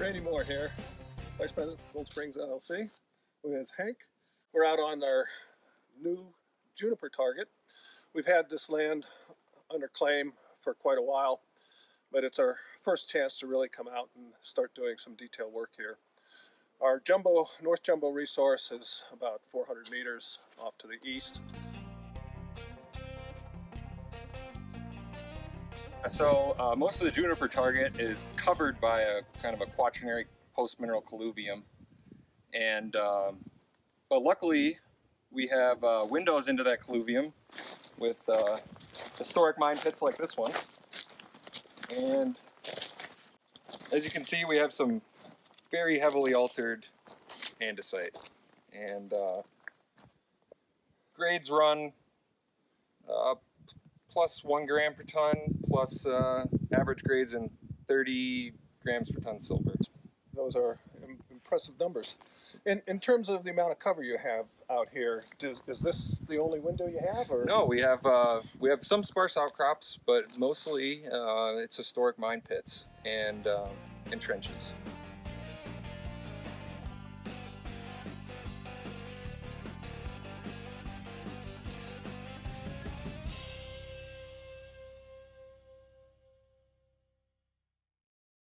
Randy Moore here, Vice President Gold Springs LLC with Hank. We're out on our new juniper target. We've had this land under claim for quite a while, but it's our first chance to really come out and start doing some detail work here. Our jumbo, North Jumbo resource is about 400 meters off to the east. So uh, most of the juniper target is covered by a kind of a quaternary post-mineral colluvium. And, um, but luckily we have uh, windows into that colluvium with uh, historic mine pits like this one. And as you can see, we have some very heavily altered andesite. And uh, grades run uh, plus one gram per ton, plus uh, average grades in 30 grams per ton silver. Those are Im impressive numbers. In, in terms of the amount of cover you have out here, does, is this the only window you have? Or? No, we have uh, we have some sparse outcrops, but mostly uh, it's historic mine pits and, um, and trenches.